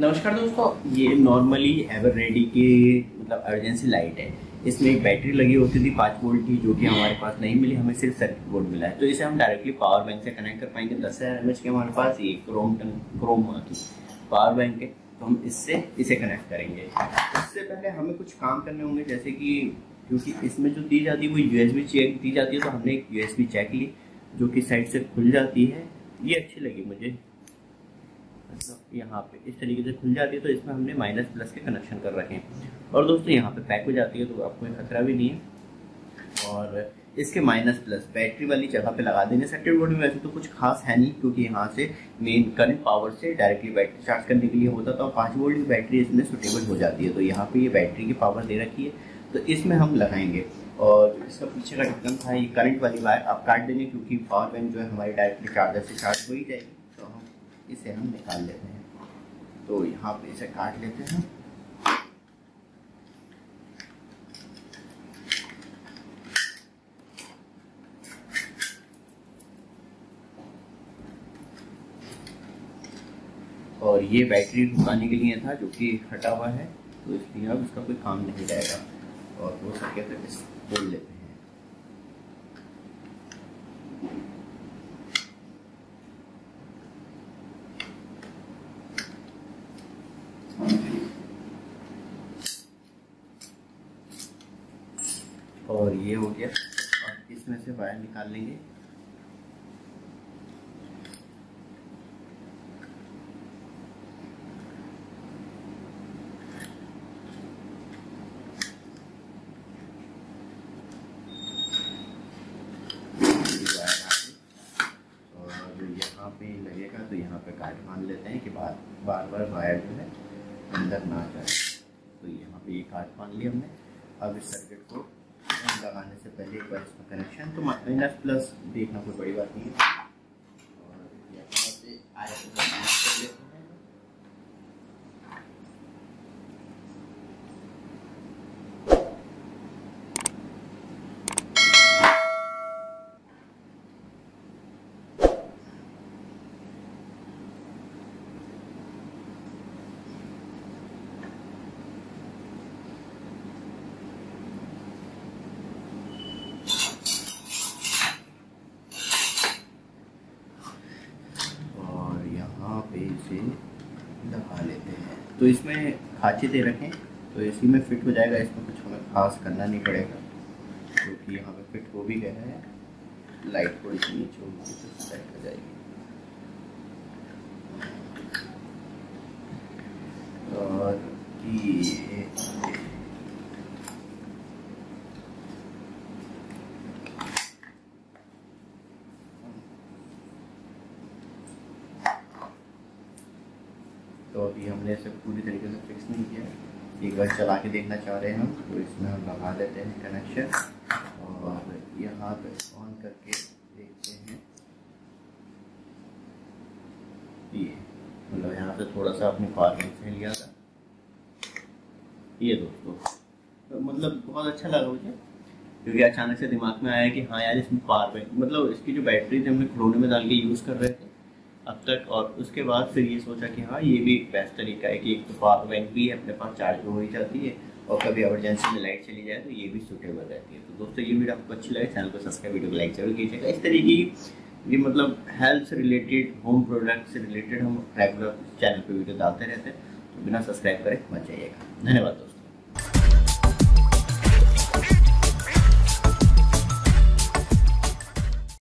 नमस्कार दोस्तों। ये नॉर्मली एवर रेडी की मतलब अर्जेंसी लाइट है। इसमें एक बैटरी लगी होती थी पाँच वोल्ट की, जो कि हमारे पास नहीं मिली, हमें सिर्फ़ सर्किट बोर्ड मिला है। तो इसे हम डायरेक्टली पावर बैंक से कनेक्ट कर पाएँगे। दस हज़ार एम के हमारे पास, ये क्रोम टन क्रोम की पावर बैंक है। तो हम इससे, इसे कनेक्ट करेंगे। इससे पहले हमें कुछ काम करने होंगे, जैसे कि क्योंकि इसमें जो दी जाती है, वो यूएसबी चेक दी जाती है। तो हमने एक यू चेक ली, जो कि साइड से खुल जाती है। ये अच्छी लगी मुझे। यहाँ पे इस तरीके से खुल जाती है तो इसमें हमने माइनस प्लस के कनेक्शन कर रखे हैं। और दोस्तों, यहाँ पे पैक हो जाती है तो आपको खतरा भी नहीं है। और इसके माइनस प्लस बैटरी वाली जगह पे लगा देंगे सर्किट बोर्ड में वैसे तो कुछ खास है नहीं, क्योंकि यहाँ से मेन करंट पावर से डायरेक्टली बैटरी चार्ज करने के लिए होता था। और पाँच वोल्ट की बैटरी इसमें सुटेबल हो जाती है। तो यहाँ पे ये बैटरी की पावर दे रखी है। तो इसमें हम लगाएँगे। और इसका पीछे का ढक्कन था, ये करंट वाली वायर आप काट देंगे, क्योंकि पावर बैंक जो है हमारी डायरेक्टली चार्जर से चार्ज हो ही जाएगी। इसे हम निकाल लेते हैं। तो यहाँ पे इसे काट लेते हैं। और ये बैटरी ढुकाने के लिए था जो कि हटा हुआ है तो इसलिए अब इसका कोई काम नहीं रहेगा। और हो सके तो बोल लेते हैं। और ये हो गया। और इसमें से वायर निकाल लेंगे। पे लगेगा तो यहाँ पे काट मान लेते हैं कि बार बार बार वायर जो है अंदर ना जाए। तो यहाँ पे ये काट मान लिया हमने। अब इस सर्किट लगाने से पहले एक बार इसमें कनेक्शन तो माइनस प्लस देखना कोई बड़ी बात नहीं है। और यहाँ से आया इसे दबा लेते हैं। तो इसमें खाँचे दे रखें तो इसी में फिट हो जाएगा, इसमें कुछ हमें खास करना नहीं पड़ेगा। क्योंकि तो यहाँ पे फिट हो भी गया है लाइट थोड़ी सी नीचे होगी तो सेट हो जाएगी। और ये अभी हमने इसे पूरी तरीके से फिक्स नहीं किया। एक बार चला के देखना चाह रहे हैं हम तो इसमें हम लगा देते हैं कनेक्शन और यहाँ पे ऑन करके देखते हैं। ये मतलब यहाँ से थोड़ा सा अपनी पार्किंग से लिया था। ये दोस्तों। तो मतलब बहुत अच्छा लगा मुझे। क्योंकि अचानक से दिमाग में आया कि हाँ यार इसमें पावर बैंक मतलब इसकी जो बैटरी थी हमने खिलौने में डाल के यूज़ कर रहे थे। अब तक, और उसके बाद फिर ये सोचा कि हाँ ये भी बेस्ट तरीका है कि एक तो बैंक भी अपने पास चार्ज हो ही जाती है, और कभी एमरजेंसी में लाइट चली जाए तो ये भी सूटेबल रहती है। तो दोस्तों, ये वीडियो आपको अच्छी लगे चैनल को सब्सक्राइब वीडियो को लाइक ज़रूर कीजिएगा। इस तरीके की, ये मतलब हेल्थ से रिलेटेड होम प्रोडक्ट से रिलेटेड हम रेगुलर चैनल पर वीडियो डालते रहते हैं तो बिना सब्सक्राइब करें मत जाइएगा। धन्यवाद